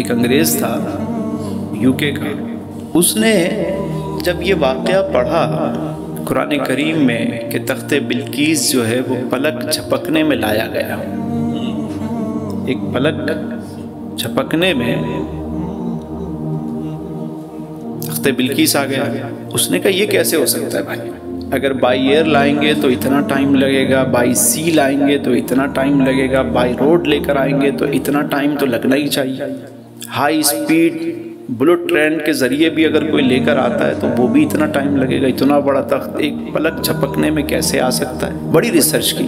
एक अंग्रेज़ था यूके का। उसने जब ये वाक़ पढ़ा, कुरान करीम में कि तख्त बिल्कीस जो है, वो पलक झपकने में लाया गया। एक पलक झपकने में तख्त बिल्कीस आ गया। उसने कहा, ये कैसे हो सकता है भाई? अगर बाई एयर लाएँगे तो इतना टाइम लगेगा बाई सी लाएँगे तो इतना टाइम लगेगा बाई रोड लेकर आएँगे तो इतना टाइम तो लगना ही चाहिए। हाई स्पीड बुलेट ट्रेन के ज़रिए भी अगर कोई लेकर आता है तो वो भी इतना टाइम लगेगा, इतना बड़ा तख्त, एक पलक झपकने में कैसे आ सकता है? बड़ी रिसर्च की।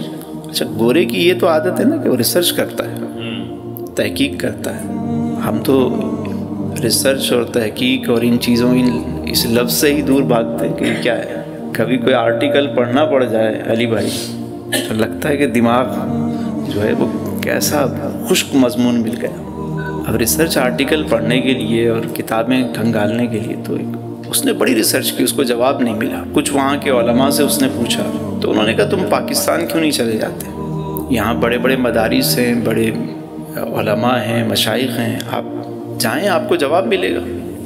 अच्छा गोरे की ये तो आदत है ना कि वो रिसर्च करता है। तहकीक करता है। हम तो रिसर्च और तहकीक और इन चीज़ों, इन, इस लफ्ज़ से ही दूर भागते हैं कि क्या है। कभी कोई आर्टिकल पढ़ना पड़ जाए, अली भाई तो लगता है कि दिमाग जो है वो कैसा खुश्क मजमून मिल गया। अब रिसर्च आर्टिकल पढ़ने के लिए और किताबें खंगालने के लिए तो एक उसने बड़ी रिसर्च की, उसको जवाब नहीं मिला। कुछ वहाँ के ओलमा से उसने पूछा तो उन्होंने कहा, तुम पाकिस्तान क्यों नहीं चले जाते? यहाँ बड़े बड़े मदारिस हैं, बड़े ओलमा हैं मशाइ हैं। आप जाएँ, आपको जवाब मिलेगा।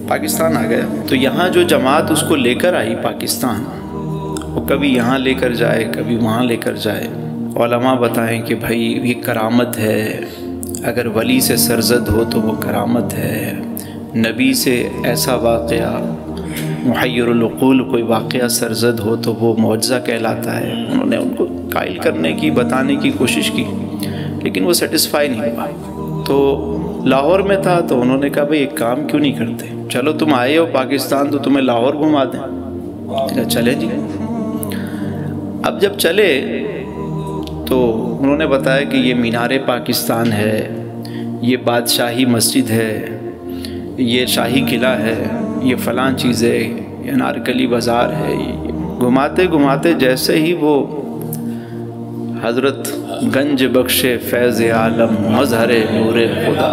पाकिस्तान आ गया। तो यहाँ जो जमात उसको लेकर आई पाकिस्तान, वो कभी यहाँ लेकर जाए, कभी वहाँ लेकर जाए। ओलमा बताएँ कि, भाई, ये करामत है अगर वली से सरजद हो तो वो करामत है। नबी से ऐसा वाक़ महरलूल कोई वाक़ सरजद हो तो वो मुआवजा कहलाता है। उन्होंने उनको कायल करने की, बताने की कोशिश की, लेकिन वो सेटिस्फाई नहीं हुआ। तो लाहौर में था तो उन्होंने कहा, भाई एक काम क्यों नहीं करते? चलो तुम आए हो पाकिस्तान तो तुम्हें लाहौर घुमा दें। चले जी। अब जब चले तो उन्होंने बताया कि ये मीनार पाकिस्तान है ये बादशाही मस्जिद है ये शाही किला है ये फ़लाँ चीज़ है ये नारकली बाज़ार है घुमाते घुमाते जैसे ही वो हज़रत गंज बख्शे फैज़ आलम मजहर नूर खुदा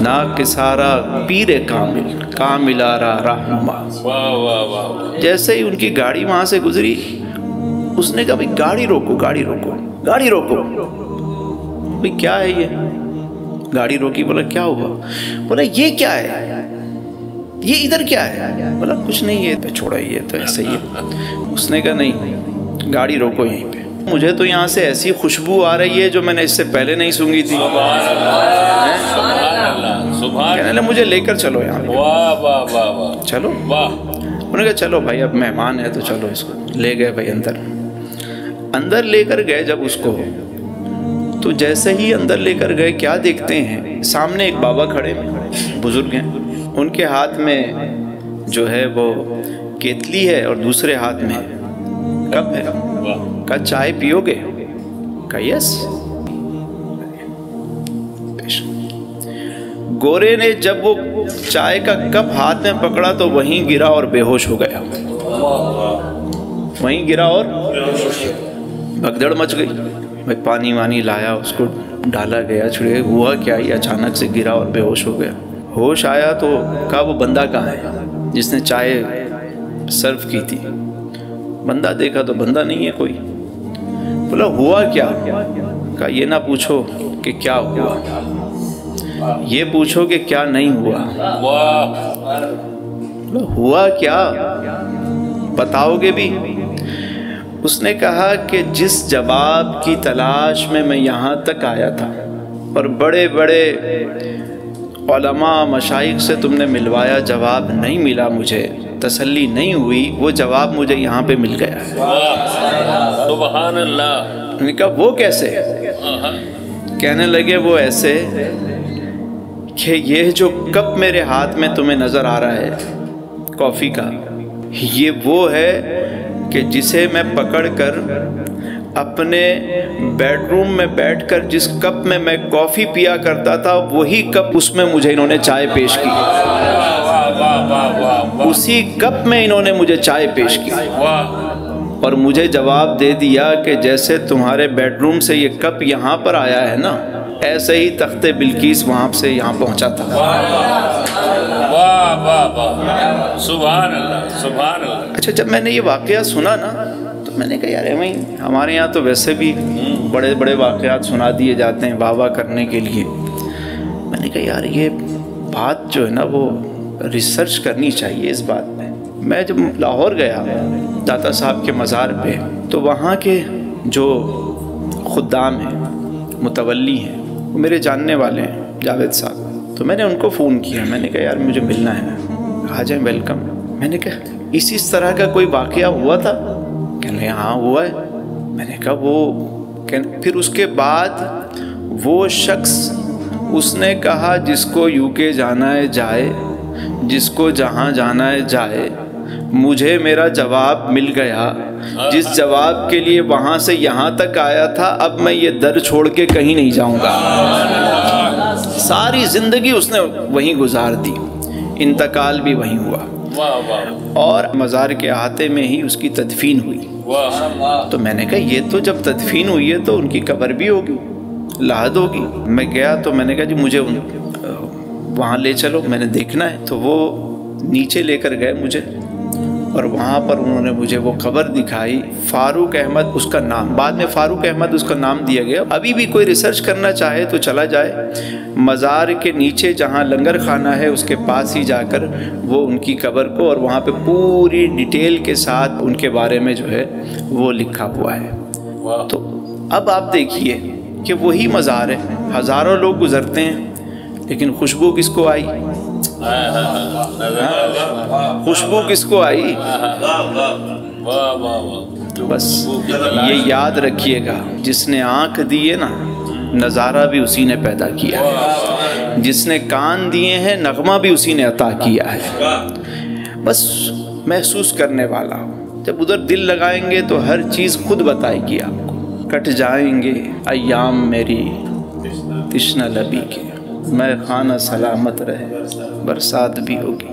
ना किसारा पीर कामिल कामिलारा रहनुमा। जैसे ही उनकी गाड़ी वहाँ से गुजरी उसने कहा भाई गाड़ी रोको गाड़ी रोको गाड़ी रोको। भाई क्या है ये? गाड़ी रोकी बोला क्या हुआ? बोला ये क्या है? ये इधर क्या है? बोला कुछ नहीं है तो छोड़ा ये तो ऐसे ही है। उसने कहा नहीं गाड़ी रोको यहीं पे। मुझे तो यहाँ से ऐसी खुशबू आ रही है जो मैंने इससे पहले नहीं सूंघी थी। कहने मुझे लेकर चलो यहाँ चलो। उन्होंने कहा चलो भाई अब मेहमान है तो चलो इसको। ले गए भाई अंदर। अंदर लेकर गए जब उसको। तो जैसे ही अंदर लेकर गए, क्या देखते हैं? सामने एक बाबा खड़े बुज़ुर्ग हैं। उनके हाथ में जो है वो केतली है और दूसरे हाथ में कप है। का चाय पियोगे? का यस. गोरे ने जब वो चाय का कप हाथ में पकड़ा तो वहीं गिरा और बेहोश हो गया। वहीं गिरा और भगदड़ मच गई। भाई पानी वानी लाया, उसको डाला गया, छुड़े, हुआ क्या? ही अचानक से गिरा और बेहोश हो गया। होश आया तो कहा वो बंदा कहाँ है? जिसने चाय सर्व की थी। बंदा देखा तो बंदा नहीं है कोई। बोला, हुआ क्या? कहा ये ना पूछो कि क्या हुआ। ये पूछो कि क्या नहीं हुआ। बोला, हुआ क्या? बताओगे भी? उसने कहा कि जिस जवाब की तलाश में मैं यहाँ तक आया था और बड़े बड़े मशाइक से तुमने मिलवाया जवाब नहीं मिला मुझे तसल्ली नहीं हुई वो जवाब मुझे यहाँ पे मिल गया। कहा वो कैसे? कहने लगे वो ऐसे कि ये जो कप मेरे हाथ में तुम्हें नज़र आ रहा है कॉफ़ी का ये वो है कि जिसे मैं पकड़कर अपने बेडरूम में बैठकर जिस कप में मैं कॉफ़ी पिया करता था, वही कप उसमें मुझे इन्होंने चाय पेश की। उसी कप में इन्होंने मुझे चाय पेश की। और मुझे जवाब दे दिया कि जैसे तुम्हारे बेडरूम से ये कप यहाँ पर आया है ना, ऐसे ही तख्ते बिल्किस वहाँ से यहाँ पहुँचा था। अच्छा जब मैंने ये वाक़ सुना ना तो मैंने कहा, यार भाई हमारे यहाँ तो वैसे भी बड़े बड़े वाक़ात सुना दिए जाते हैं वाह वाह करने के लिए। मैंने कहा, यार, ये बात जो है ना, वो रिसर्च करनी चाहिए इस बात में। मैं जब लाहौर गया, दाता साहब के मज़ार पे तो वहाँ के जो खुदाम हैं मुतवली हैं, वो मेरे जानने वाले हैं, जावेद साहब। तो मैंने उनको फ़ोन किया, मैंने कहा, यार, मुझे मिलना है। आ जाए वेलकम मैंने कहा, इस तरह का कोई वाक़ हुआ था? कहने हाँ हुआ है। मैंने कहा, वो कह फिर उसके बाद वो शख्स उसने कहा, जिसको यूके जाना है, जाए, जिसको जहाँ जाना है, जाए, मुझे मेरा जवाब मिल गया। जिस जवाब के लिए वहाँ से यहाँ तक आया था, अब मैं ये दर छोड़ के कहीं नहीं जाऊँगा। सारी ज़िंदगी उसने वहीं गुजार दी। इंतकाल भी वहीं हुआ। वाह वाह। और मज़ार के अहाते में ही उसकी तदफीन हुई। वाह। तो मैंने कहा ये तो जब तदफीन हुई है तो उनकी कब्र भी होगी लाहद होगी। मैं गया तो मैंने कहा जी मुझे उन वहाँ ले चलो मैंने देखना है। तो वो नीचे लेकर गए मुझे। और वहाँ पर उन्होंने मुझे वो खबर दिखाई। फारूक अहमद उसका नाम बाद में फारूक अहमद उसका नाम दिया गया। अभी भी कोई रिसर्च करना चाहे तो चला जाए। मज़ार के नीचे जहाँ लंगर खाना है उसके पास ही जाकर वो उनकी कब्र को और वहाँ पे पूरी डिटेल के साथ उनके बारे में जो है वो लिखा हुआ है। तो अब आप देखिए कि वही मज़ार है। हज़ारों लोग गुजरते हैं लेकिन खुशबू किसको आई? खुशबू किसको आई? बस ये याद रखिएगा जिसने आँख दी है ना नज़ारा भी उसी ने पैदा किया है। जिसने कान दिए हैं, नगमा भी उसी ने अता किया है। बस महसूस करने वाला हो। जब उधर दिल लगाएँगे तो हर चीज़ खुद बताएगी आपको। कट जाएँगे अयाम मेरी तिश्ना लबी के। मैं खाना सलामत रहे, बरसात भी होगी।